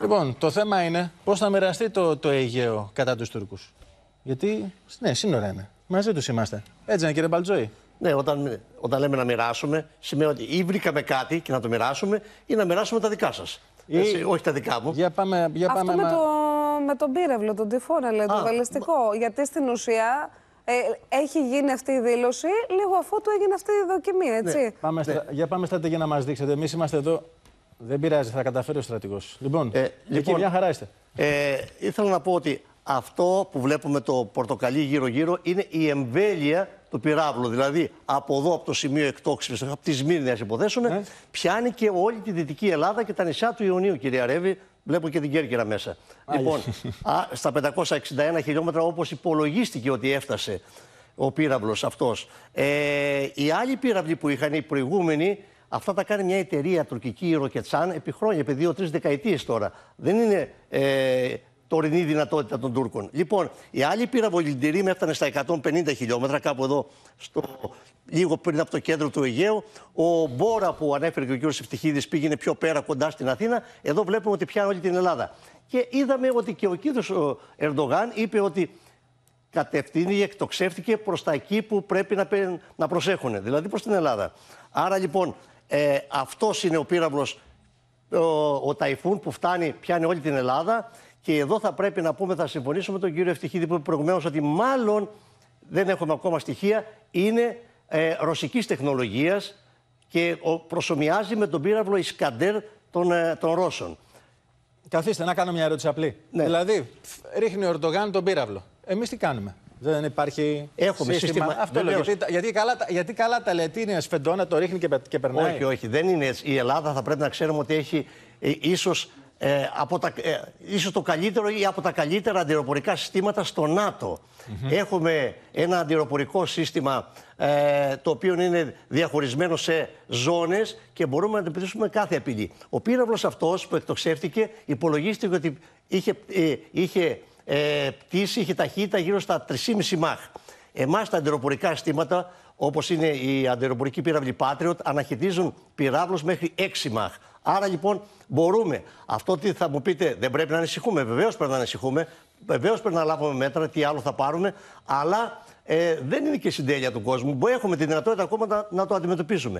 Λοιπόν, το θέμα είναι πώς θα μοιραστεί το, το Αιγαίο κατά τους Τούρκους. Γιατί, ναι, σύνορα είναι. Μαζί τους είμαστε. Έτσι είναι, κύριε Μπαλτζόη. Ναι, όταν, όταν λέμε να μοιράσουμε, σημαίνει ότι ή βρήκαμε κάτι και να το μοιράσουμε ή να μοιράσουμε τα δικά σας. Ή- Όχι τα δικά μου. Για πάμε, για Αυτό πάμε με, μα- το, με τον πύρευλο, τον τυφώνα, λέει, το Α, βαλιστικό. Γιατί στην ουσία ε, έχει γίνει αυτή η δήλωση λίγο αφού του έγινε αυτή η δοκιμή, έτσι. Πάμε στρα... Για πάμε στρατηγέ να μας δείξετε. Εμείς είμαστε εδώ. Δεν πειράζει, θα καταφέρει ο στρατηγός. Λοιπόν, Ε, εκεί λοιπόν, μια χαρά είστε. Ε, ήθελα να πω ότι αυτό που βλέπουμε το πορτοκαλί γύρω-γύρω είναι η εμβέλεια του πυράβλου. Δηλαδή από εδώ, από το σημείο εκτόξευσης, από τη Σμύρνη, ας υποθέσουμε, Ναι. πιάνει και όλη τη Δυτική Ελλάδα και τα νησιά του Ιωνίου, κυρία Ρεύη. Βλέπω και την Κέρκυρα μέσα. λοιπόν, α, στα 561 χιλιόμετρα, όπως υπολογίστηκε ότι έφτασε ο πύραυλος αυτός. Ε, οι άλλοι πύραυλοι που είχαν, οι προηγούμενοι, αυτά τα κάνει μια εταιρεία τουρκική, η Ροκετσάν, επί χρόνια, επί δύο-τρεις δεκαετίες τώρα. Δεν είναι ε, τωρινή δυνατότητα των Τούρκων. Λοιπόν, η άλλη πυραυλιντηρή με έφτανε στα 150 χιλιόμετρα, κάπου εδώ, στο, λίγο πριν από το κέντρο του Αιγαίου. Ο Μπόρα που ανέφερε και ο κ. Ευτυχίδης πήγαινε πιο πέρα κοντά στην Αθήνα. Εδώ βλέπουμε ότι πιάνει όλη την Ελλάδα. Και είδαμε ότι και ο κ. Ερντογάν είπε ότι κατευθύνει, εκτοξεύτηκε προς τα εκεί που πρέπει να, πε- να προσέχουν, δηλαδή προς την Ελλάδα. Άρα λοιπόν, ε, αυτός είναι ο πύραυλος, ο, ο ταϊφούν που φτάνει, πιάνει όλη την Ελλάδα. Και εδώ θα πρέπει να πούμε, θα συμφωνήσω με τον κύριο Ευτυχίδη που είπε προηγουμένως ότι μάλλον δεν έχουμε ακόμα στοιχεία, είναι ε, ρωσικής τεχνολογίας και ο, προσωμιάζει με τον πύραυλο Ισκαντέρ των, ε, των Ρώσων. Καθίστε να κάνω μια ερώτηση απλή. Ναι. Δηλαδή, φ- ρίχνει ο Ερντογάν τον πύραυλο. Εμείς τι κάνουμε; Δεν υπάρχει Έχουμε σύστημα, Αυτό λέω. βεβαίως. Γιατί, τα- γιατί, καλά, τα- γιατί καλά τα λέει. Τι είναι, σφεντόνα, το ρίχνει και, πε- και περνάει. Όχι, όχι, δεν είναι έτσι. Η Ελλάδα θα πρέπει να ξέρουμε ότι έχει ε, ίσως, ε, από τα, ε, ίσως το καλύτερο ή από τα καλύτερα αντιρροπορικά συστήματα στο ΝΑΤΟ. Έχουμε ένα αντιρροπορικό σύστημα ε, το οποίο είναι διαχωρισμένο σε ζώνες και μπορούμε να αντιμετωπίσουμε κάθε απειλή. Ο πύραυλος αυτός που εκτοξεύτηκε υπολογίστηκε ότι είχε, ε, είχε ε, πτήσει, είχε ταχύτητα γύρω στα 3,5 μαχ. Εμάς τα αντιρροπορικά συστήματα, όπως είναι η αντιρροπορική πύραυλη Patriot, αναχαιτίζουν πυράβλους μέχρι 6 μαχ. Άρα λοιπόν μπορούμε. Αυτό τι θα μου πείτε, δεν πρέπει να ανησυχούμε. Βεβαίως πρέπει να ανησυχούμε. Βεβαίως πρέπει να λάβουμε μέτρα, τι άλλο θα πάρουμε. Αλλά ε, δεν είναι και συντέλεια του κόσμου. Που έχουμε τη δυνατότητα ακόμα να, να το αντιμετωπίσουμε.